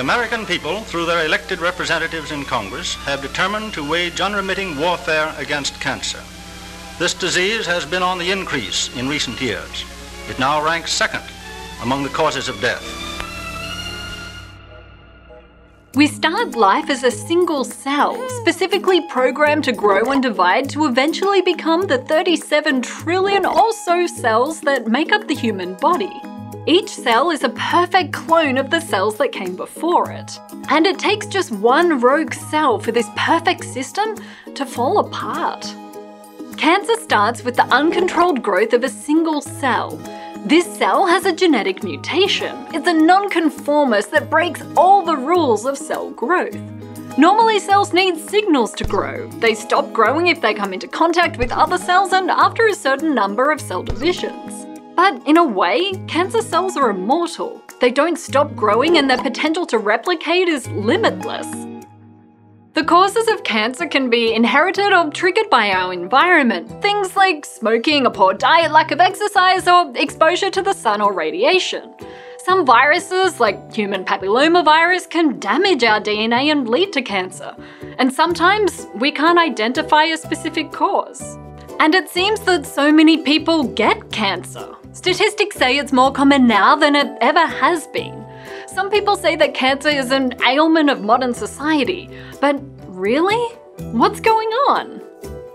The American people, through their elected representatives in Congress, have determined to wage unremitting warfare against cancer. This disease has been on the increase in recent years. It now ranks second among the causes of death. We start life as a single cell, specifically programmed to grow and divide to eventually become the 37 trillion or so cells that make up the human body. Each cell is a perfect clone of the cells that came before it. And it takes just one rogue cell for this perfect system to fall apart. Cancer starts with the uncontrolled growth of a single cell, this cell has a genetic mutation. It's a nonconformist that breaks all the rules of cell growth. Normally, cells need signals to grow. They stop growing if they come into contact with other cells and after a certain number of cell divisions. But in a way, cancer cells are immortal. They don't stop growing and their potential to replicate is limitless. The causes of cancer can be inherited or triggered by our environment. Things like smoking, a poor diet, lack of exercise, or exposure to the sun or radiation. Some viruses, like human papillomavirus, can damage our DNA and lead to cancer. And sometimes we can't identify a specific cause. And it seems that so many people get cancer. Statistics say it's more common now than it ever has been. Some people say that cancer is an ailment of modern society, but really? What's going on?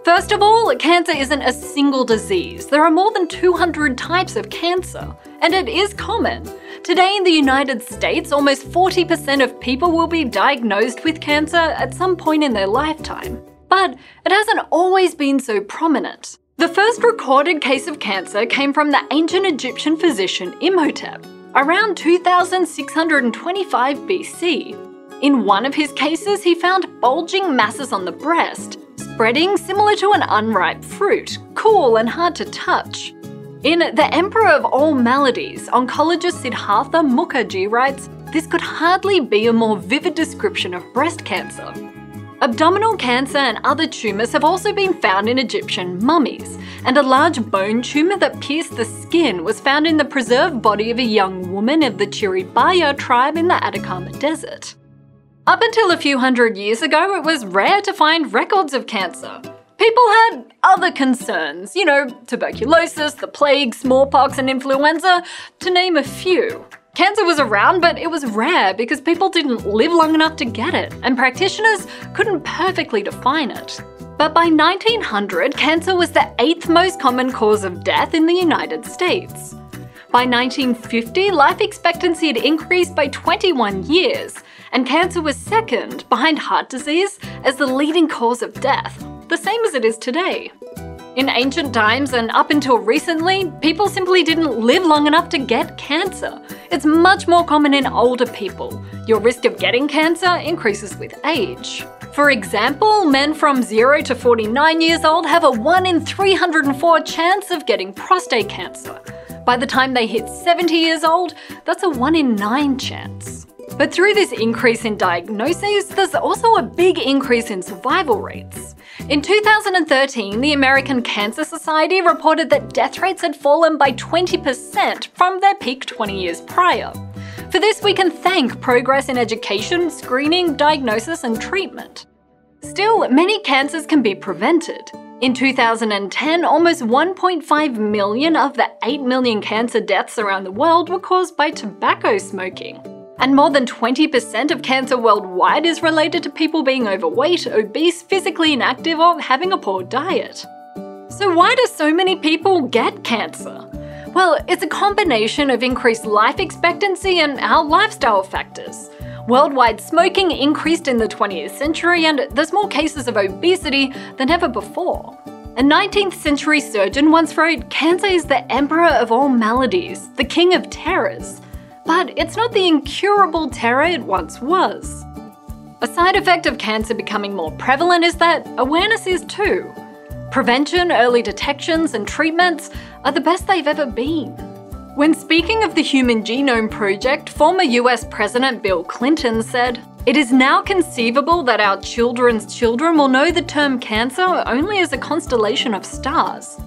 First of all, cancer isn't a single disease. There are more than 200 types of cancer, and it is common. Today in the United States, almost 40% of people will be diagnosed with cancer at some point in their lifetime. But it hasn't always been so prominent. The first recorded case of cancer came from the ancient Egyptian physician Imhotep around 2625 BC. In one of his cases, he found bulging masses on the breast, spreading similar to an unripe fruit, cool and hard to touch. In The Emperor of All Maladies, oncologist Siddhartha Mukherjee writes, this could hardly be a more vivid description of breast cancer. Abdominal cancer and other tumours have also been found in Egyptian mummies, and a large bone tumour that pierced the skin was found in the preserved body of a young woman of the Chiribaya tribe in the Atacama Desert. Up until a few hundred years ago, it was rare to find records of cancer. People had other concerns, you know, tuberculosis, the plague, smallpox, and influenza, to name a few. Cancer was around, but it was rare because people didn't live long enough to get it, and practitioners couldn't perfectly define it. But by 1900, cancer was the eighth most common cause of death in the United States. By 1950, life expectancy had increased by 21 years, and cancer was second, behind heart disease, as the leading cause of death, the same as it is today. In ancient times and up until recently, people simply didn't live long enough to get cancer. It's much more common in older people. Your risk of getting cancer increases with age. For example, men from 0 to 49 years old have a 1 in 304 chance of getting prostate cancer. By the time they hit 70 years old, that's a 1 in 9 chance. But through this increase in diagnoses, there's also a big increase in survival rates. In 2013, the American Cancer Society reported that death rates had fallen by 20% from their peak 20 years prior. For this, we can thank progress in education, screening, diagnosis, and treatment. Still, many cancers can be prevented. In 2010, almost 1.5 million of the 8 million cancer deaths around the world were caused by tobacco smoking. And more than 20% of cancer worldwide is related to people being overweight, obese, physically inactive, or having a poor diet. So, why do so many people get cancer? Well, it's a combination of increased life expectancy and our lifestyle factors. Worldwide smoking increased in the 20th century, and there's more cases of obesity than ever before. A 19th century surgeon once wrote Cancer is the emperor of all maladies, the king of terrors. But it's not the incurable terror it once was. A side effect of cancer becoming more prevalent is that awareness is too. Prevention, early detections, and treatments are the best they've ever been. When speaking of the Human Genome Project, former US President Bill Clinton said, It is now conceivable that our children's children will know the term cancer only as a constellation of stars.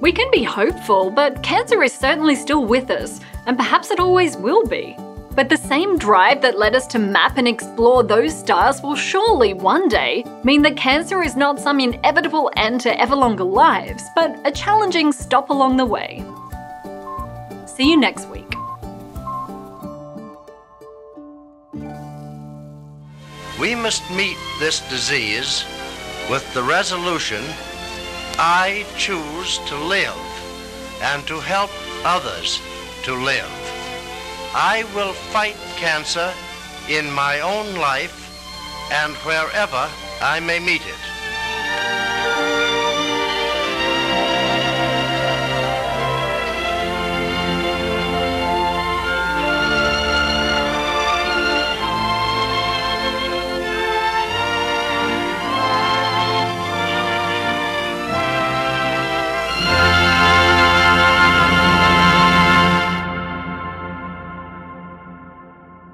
We can be hopeful, but cancer is certainly still with us, and perhaps it always will be. But the same drive that led us to map and explore those stars will surely one day mean that cancer is not some inevitable end to ever longer lives, but a challenging stop along the way. See you next week. We must meet this disease with the resolution I choose to live and to help others to live. I will fight cancer in my own life and wherever I may meet it.